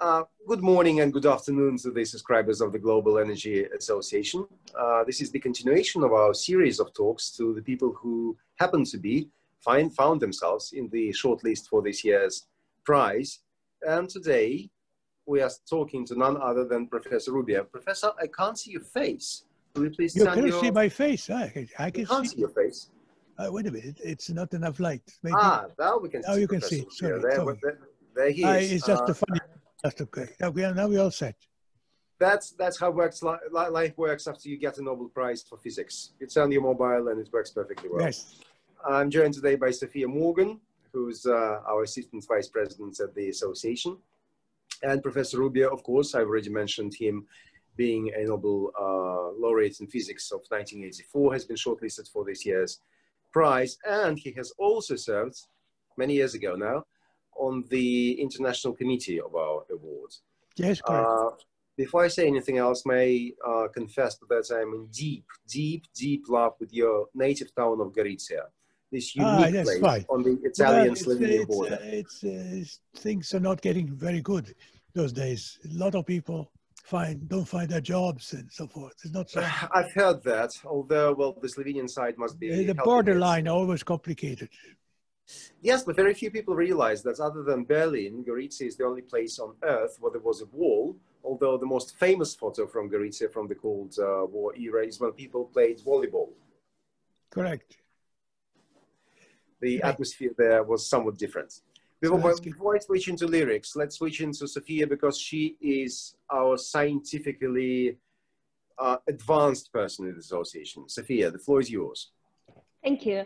Uh, good morning and good afternoon to the subscribers of the Global Energy Association. Uh, this is the continuation of our series of talks to the people who happen to be, find, found themselves in the shortlist for this year's prize. And today we are talking to none other than Professor Rubbia. Professor, I can't see your face. Will you please You can your... see my face. I, I can can't see, see your face. Uh, wait a minute, it's not enough light. Maybe. Ah, now we can see. Now you can see. Sorry, there, sorry. There, there he is. it's just uh, a funny that's okay. Now we are, now we all set. That's that's how works life works after you get a Nobel Prize for physics. It's on your mobile and it works perfectly well. Yes. I'm joined today by Sophia Morgan, who's uh, our assistant vice president at the association, and Professor Rubbia. Of course, I've already mentioned him being a Nobel uh, laureate in physics of 1984, has been shortlisted for this year's prize, and he has also served many years ago now on the international committee of our awards. Yes, correct. Uh, before I say anything else, may I uh, confess that I'm in deep, deep, deep love with your native town of Gorizia. This ah, unique ah, place fine. on the Italian-Slovenian well, border. Uh, it's, it's, things are not getting very good those days. A lot of people find don't find their jobs and so forth. It's not so. I've heard that. Although, well, the Slovenian side must be the borderline always complicated. Yes, but very few people realize that other than Berlin, Gorizia is the only place on earth where there was a wall. Although the most famous photo from Gorizia from the Cold uh, War era is when people played volleyball. Correct. The right. atmosphere there was somewhat different. Before, so before I switch into lyrics, let's switch into Sophia because she is our scientifically uh, advanced person in the association. Sophia, the floor is yours. Thank you.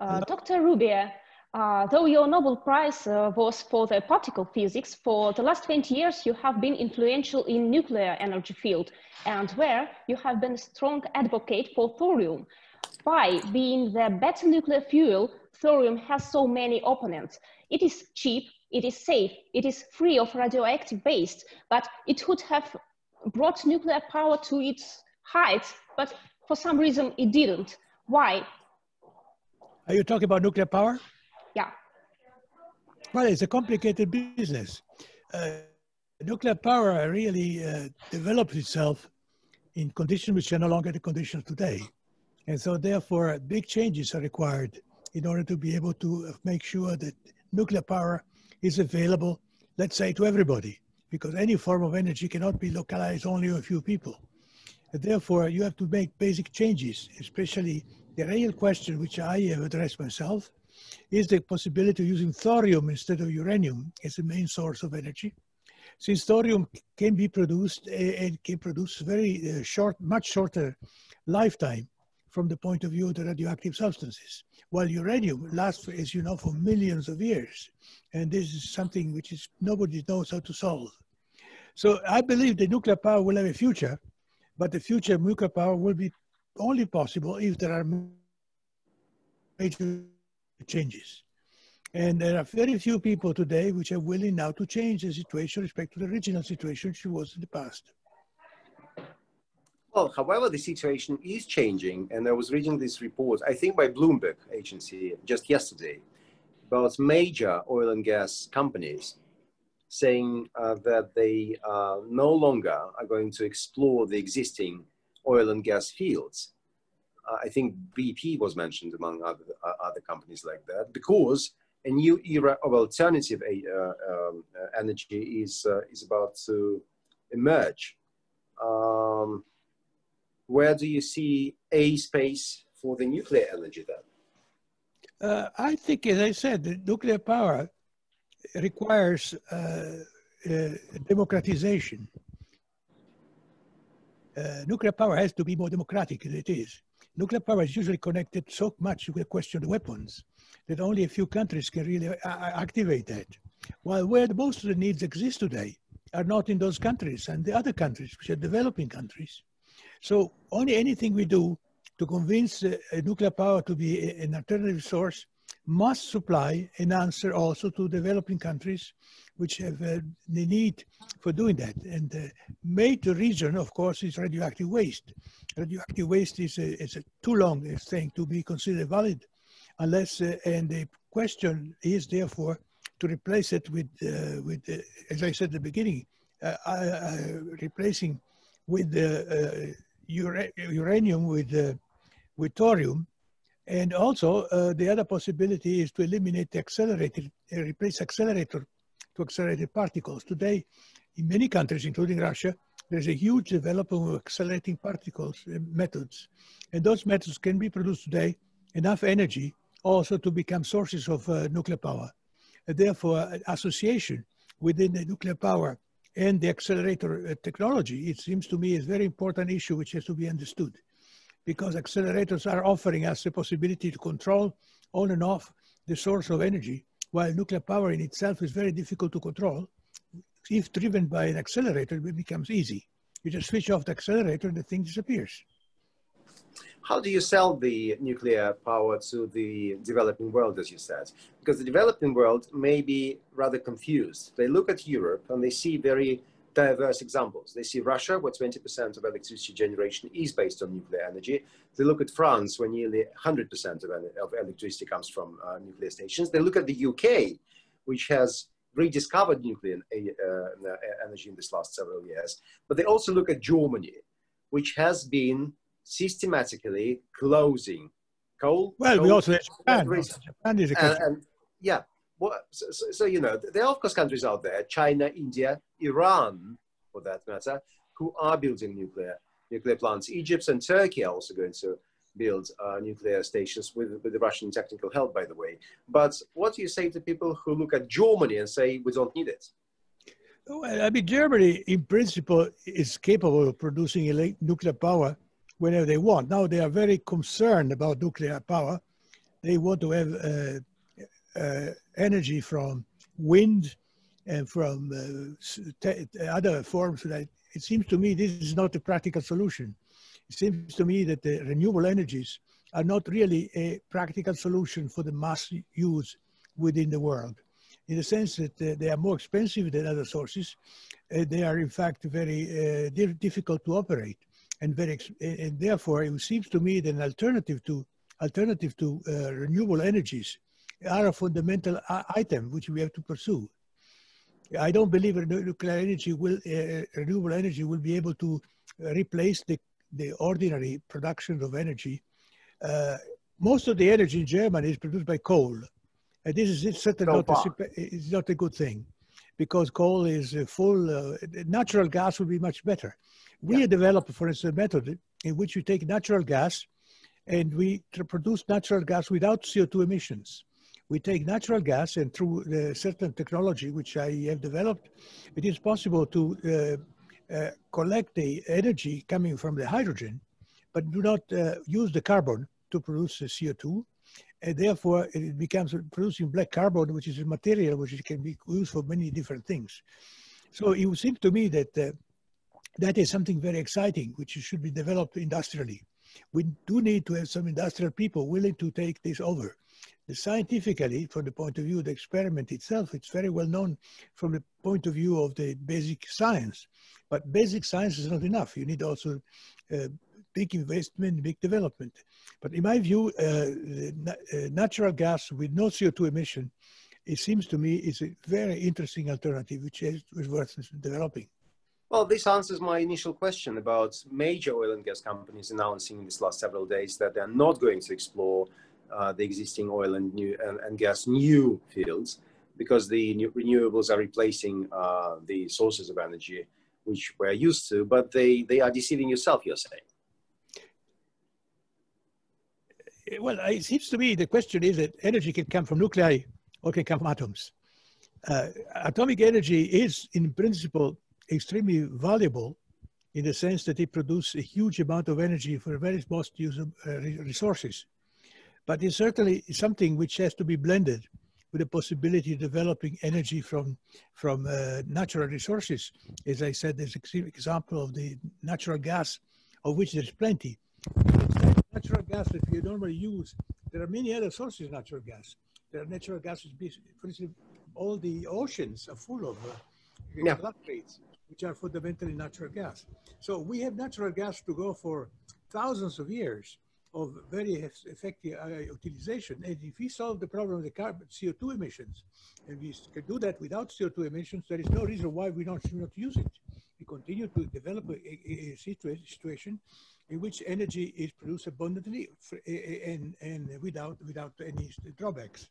Uh, Dr. Rubbia, uh, though your Nobel Prize uh, was for the particle physics, for the last 20 years you have been influential in nuclear energy field and where you have been a strong advocate for thorium. By being the better nuclear fuel, thorium has so many opponents. It is cheap, it is safe, it is free of radioactive waste, but it would have brought nuclear power to its heights, but for some reason it didn't. Why? Are you talking about nuclear power? Yeah. Well, it's a complicated business. Uh, nuclear power really uh, develops itself in conditions which are no longer the conditions today. And so therefore, big changes are required in order to be able to make sure that nuclear power is available, let's say, to everybody, because any form of energy cannot be localized only to a few people. And therefore, you have to make basic changes, especially the real question which I have addressed myself is the possibility of using thorium instead of uranium as the main source of energy. Since thorium can be produced and can produce very uh, short, much shorter lifetime from the point of view of the radioactive substances, while uranium lasts, as you know, for millions of years. And this is something which is nobody knows how to solve. So I believe that nuclear power will have a future, but the future nuclear power will be only possible if there are major changes. And there are very few people today which are willing now to change the situation respect to the original situation she was in the past. Well, however, the situation is changing, and I was reading this report, I think by Bloomberg agency just yesterday, about major oil and gas companies saying uh, that they uh, no longer are going to explore the existing oil and gas fields I think BP was mentioned among other, uh, other companies like that, because a new era of alternative uh, um, energy is, is about to emerge. Um, where do you see a space for the nuclear energy then? Uh, I think, as I said, nuclear power requires uh, uh, democratization. nuclear power has to be more democratic than it is nuclear power is usually connected so much with the question weapons that only a few countries can really uh, uh, activate that. While where most of the needs exist today are not in those countries and the other countries, which are developing countries. So only anything we do to convince uh, nuclear power to be an alternative source must supply an answer also to developing countries which have uh, the need for doing that. And the major region, of course, is radioactive waste. Radioactive waste is a, is a too long thing to be considered valid unless, uh, and the question is therefore to replace it with, uh, with uh, as I said at the beginning, uh, uh, replacing with ura uranium with, with thorium. And also the other possibility is to eliminate the accelerator, replace accelerator to accelerated particles. Today, in many countries, including Russia, there's a huge development of accelerating particles methods. And those methods can be produced today enough energy also to become sources of uh, nuclear power. And therefore, association within the nuclear power and the accelerator uh, technology, it seems to me is a very important issue which has to be understood because accelerators are offering us the possibility to control on and off the source of energy, while nuclear power in itself is very difficult to control. If driven by an accelerator, it becomes easy. You just switch off the accelerator and the thing disappears. How do you sell the nuclear power to the developing world, as you said? Because the developing world may be rather confused. They look at Europe and they see very diverse examples. They see Russia, where 20% of electricity generation is based on nuclear energy. They look at France, where nearly 100% of, of electricity comes from uh, nuclear stations. They look at the UK, which has rediscovered nuclear uh, energy in this last several years. But they also look at Germany, which has been systematically closing coal. Well, coal, we also Japan. Japan is a country. And, and, yeah, so, so, so, you know, there are of course countries out there, China, India, Iran, for that matter, who are building nuclear nuclear plants. Egypt and Turkey are also going to build uh, nuclear stations with, with the Russian technical help, by the way. But what do you say to people who look at Germany and say we don't need it? Well, I mean, Germany, in principle, is capable of producing nuclear power whenever they want. Now they are very concerned about nuclear power. They want to have uh, uh, energy from wind and from uh, other forms. That it seems to me this is not a practical solution. It seems to me that the renewable energies are not really a practical solution for the mass use within the world. In the sense that uh, they are more expensive than other sources, uh, they are in fact very uh, difficult to operate and very and therefore it seems to me that an alternative to alternative to uh, renewable energies are a fundamental item which we have to pursue. I don't believe nuclear energy will uh, renewable energy will be able to replace the the ordinary production of energy. Uh, most of the energy in Germany is produced by coal, and this is certainly not a, it's not a good thing because coal is full. Uh, natural gas would be much better. We yeah. developed, for instance, a method in which we take natural gas and we produce natural gas without CO2 emissions. We take natural gas and through a certain technology which I have developed, it is possible to uh, uh, collect the energy coming from the hydrogen, but do not uh, use the carbon to produce the CO2. And therefore, it becomes producing black carbon, which is a material which can be used for many different things. So it would seem to me that uh, that is something very exciting, which should be developed industrially. We do need to have some industrial people willing to take this over. The scientifically, from the point of view of the experiment itself, it's very well known from the point of view of the basic science. But basic science is not enough. You need also uh, big investment, big development. But in my view, uh, uh, natural gas with no CO2 emission, it seems to me is a very interesting alternative which is worth developing. Well, this answers my initial question about major oil and gas companies announcing in these last several days that they're not going to explore uh, the existing oil and, new, and, and, gas new fields because the new renewables are replacing uh, the sources of energy which we're used to, but they, they are deceiving yourself, you're saying. Well, it seems to me the question is that energy can come from nuclei or can come from atoms. Uh, atomic energy is, in principle, extremely valuable in the sense that it produces a huge amount of energy for very most use of uh, resources. But it's certainly something which has to be blended with the possibility of developing energy from, from uh, natural resources. As I said, there's an example of the natural gas, of which there's plenty. Natural gas that we normally use, there are many other sources of natural gas. There are natural gases, for instance, all the oceans are full of uh, yeah which are fundamentally natural gas. So we have natural gas to go for thousands of years. of very effective uh, utilization. And if we solve the problem of the carbon CO2 emissions, and we can do that without CO2 emissions, there is no reason why we don't, should not use it. We continue to develop a, a, a situation in which energy is produced abundantly and, and without, without any drawbacks.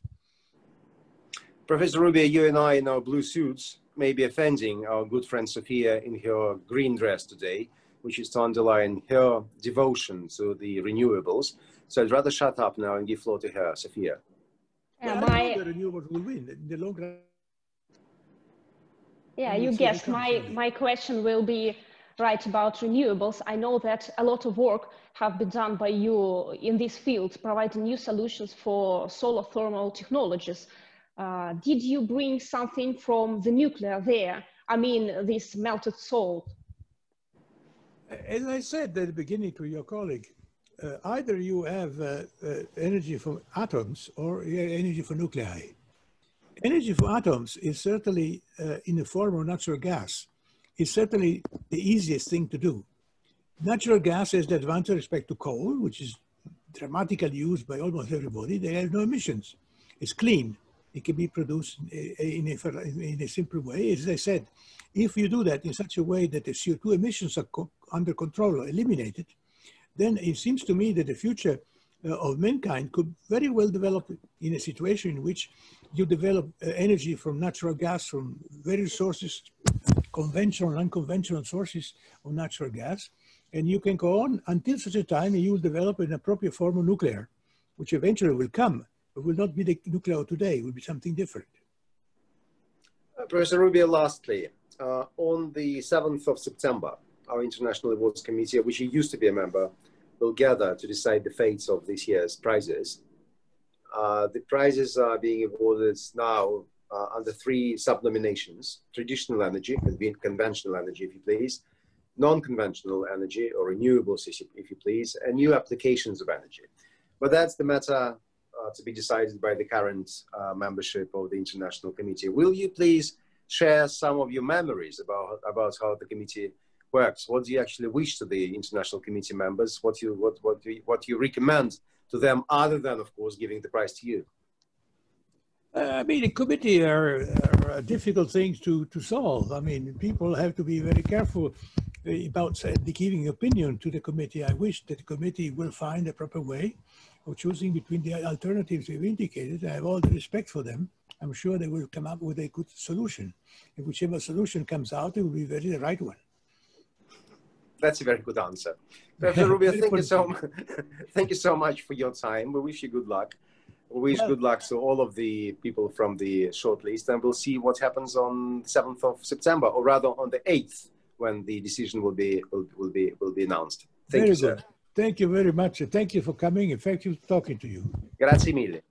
Professor Rubbia, you and I in our blue suits may be offending our good friend Sophia in her green dress today which is to underline her devotion to the renewables. So I'd rather shut up now and give floor to her, Sophia. Yeah, my... the renewables will win in the long run. Yeah, you guessed. My, my question will be right about renewables. I know that a lot of work have been done by you in this field, providing new solutions for solar thermal technologies. Uh, did you bring something from the nuclear there? I mean, this melted salt as I said at the beginning to your colleague, uh, either you have uh, uh, energy from atoms or energy from nuclei. Energy from atoms is certainly uh, in the form of natural gas. It's certainly the easiest thing to do. Natural gas has the advantage with respect to coal, which is dramatically used by almost everybody. They have no emissions. It's clean. It can be produced in a, in a simple way. As I said, if you do that in such a way that the CO2 emissions are co under control or eliminated, then it seems to me that the future uh, of mankind could very well develop in a situation in which you develop uh, energy from natural gas from various sources, conventional and unconventional sources of natural gas, and you can go on until such a time you will develop an appropriate form of nuclear, which eventually will come, will not be the nuclear today, it will be something different. Uh, Professor Rubbia, lastly, uh, on the 7th of September, our International Awards Committee, which he used to be a member, will gather to decide the fates of this year's prizes. Uh, the prizes are being awarded now uh, under three sub-nominations, traditional energy, conventional energy, if you please, non-conventional energy or renewables, if you please, and new applications of energy. But that's the matter uh, to be decided by the current uh, membership of the International Committee. Will you please share some of your memories about, about how the committee works. What do you actually wish to the international committee members? What you, what, what, you, what you recommend to them other than, of course, giving the prize to you? Uh, I mean, a committee are, are, difficult things to, to solve. I mean, people have to be very careful about giving opinion to the committee. I wish that the committee will find a proper way choosing between the alternatives we've indicated. I have all the respect for them. I'm sure they will come up with a good solution. And whichever solution comes out, it will be very the right one. That's a very good answer. Professor Rubbia, thank you so much. thank you so much for your time. We wish you good luck. We wish well, good luck to all of the people from the shortlist, and we'll see what happens on 7th of September, or rather on the 8th, when the decision will be will, will be will be announced. Thank very you, good. Thank you very much. Thank you for coming thank you for talking to you. Grazie mille.